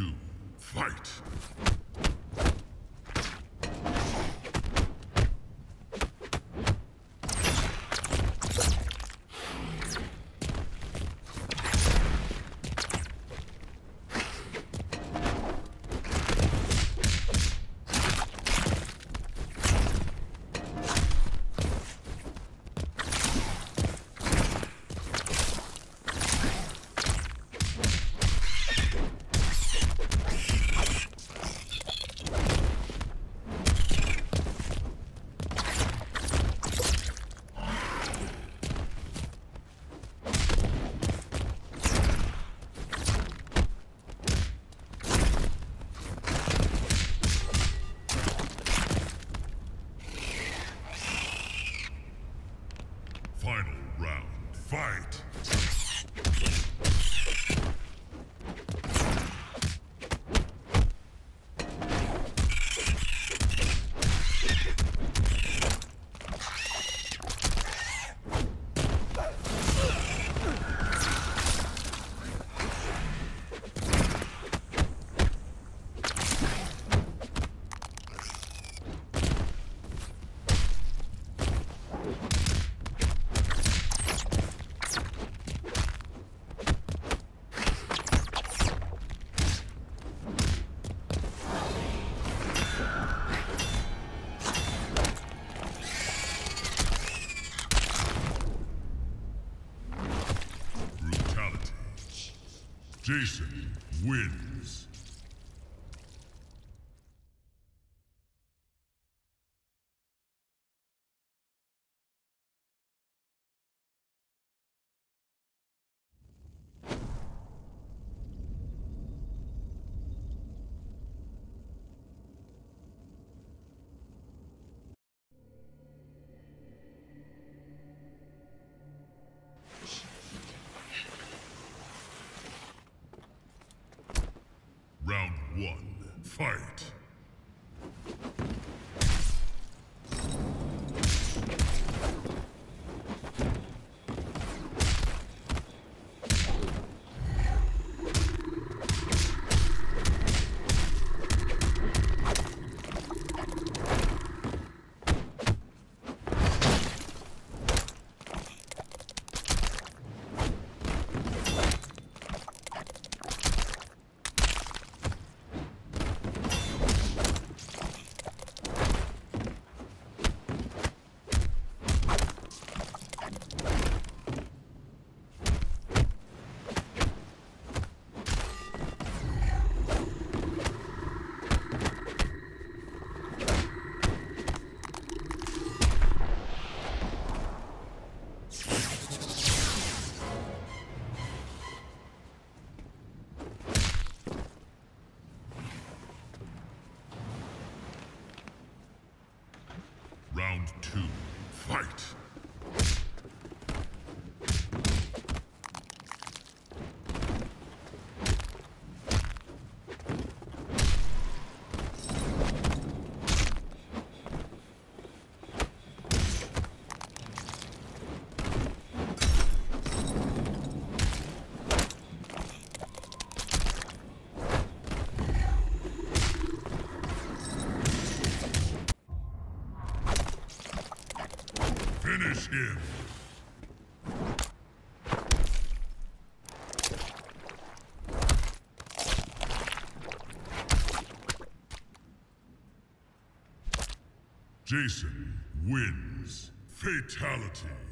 two, fight! Jason wins. Round one, fight! Round two, fight! Jason wins. Fatality.